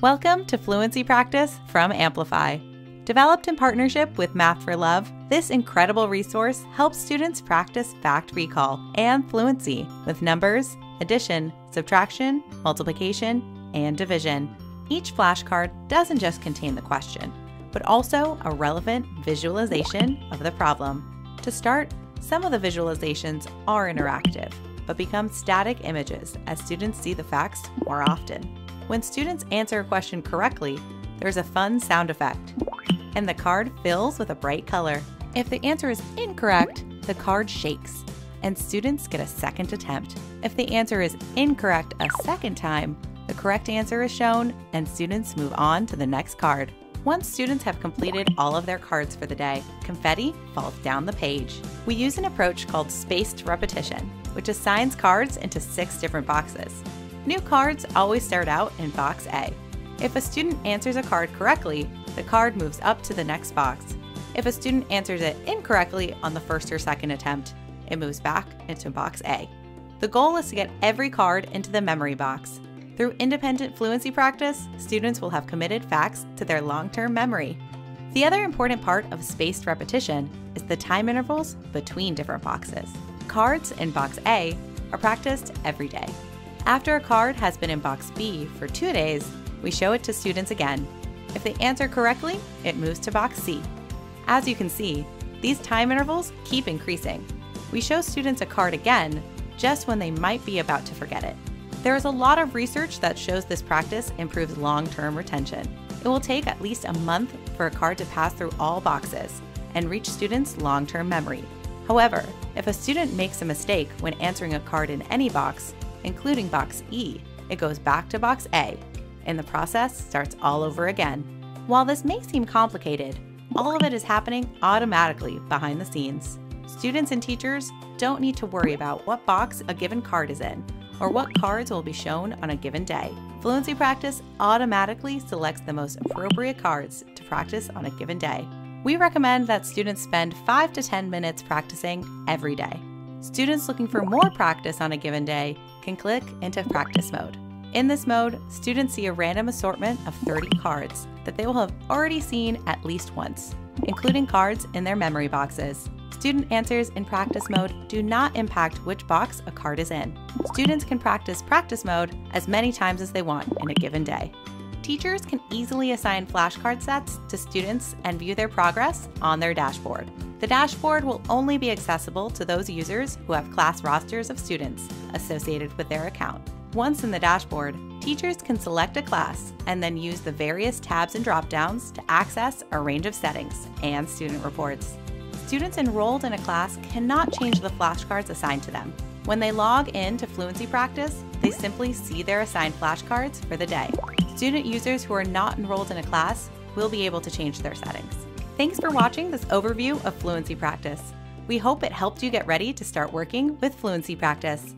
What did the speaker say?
Welcome to Fluency Practice from Amplify. Developed in partnership with Math for Love, this incredible resource helps students practice fact recall and fluency with numbers, addition, subtraction, multiplication, and division. Each flashcard doesn't just contain the question, but also a relevant visualization of the problem. To start, some of the visualizations are interactive, but become static images as students see the facts more often. When students answer a question correctly, there's a fun sound effect, and the card fills with a bright color. If the answer is incorrect, the card shakes, and students get a second attempt. If the answer is incorrect a second time, the correct answer is shown, and students move on to the next card. Once students have completed all of their cards for the day, confetti falls down the page. We use an approach called spaced repetition, which assigns cards into six different boxes. New cards always start out in box A. If a student answers a card correctly, the card moves up to the next box. If a student answers it incorrectly on the first or second attempt, it moves back into box A. The goal is to get every card into the memory box. Through independent fluency practice, students will have committed facts to their long term memory. The other important part of spaced repetition is the time intervals between different boxes. Cards in box A are practiced every day. After a card has been in box B for two days, we show it to students again. If they answer correctly, it moves to box C. As you can see, these time intervals keep increasing. We show students a card again just when they might be about to forget it. There is a lot of research that shows this practice improves long-term retention. It will take at least a month for a card to pass through all boxes and reach students' long-term memory. However, if a student makes a mistake when answering a card in any box, including box E, it goes back to box A, and the process starts all over again. While this may seem complicated, all of it is happening automatically behind the scenes. Students and teachers don't need to worry about what box a given card is in or what cards will be shown on a given day. Fluency Practice automatically selects the most appropriate cards to practice on a given day. We recommend that students spend 5 to 10 minutes practicing every day. Students looking for more practice on a given day can click into practice mode. In this mode, students see a random assortment of 30 cards that they will have already seen at least once, including cards in their memory boxes. Student answers in practice mode do not impact which box a card is in. Students can practice practice mode as many times as they want in a given day. Teachers can easily assign flashcard sets to students and view their progress on their dashboard. The dashboard will only be accessible to those users who have class rosters of students associated with their account. Once in the dashboard, teachers can select a class and then use the various tabs and dropdowns to access a range of settings and student reports. Students enrolled in a class cannot change the flashcards assigned to them. When they log in to Fluency Practice, they simply see their assigned flashcards for the day. Student users who are not enrolled in a class will be able to change their settings. Thanks for watching this overview of Fluency Practice. We hope it helped you get ready to start working with Fluency Practice.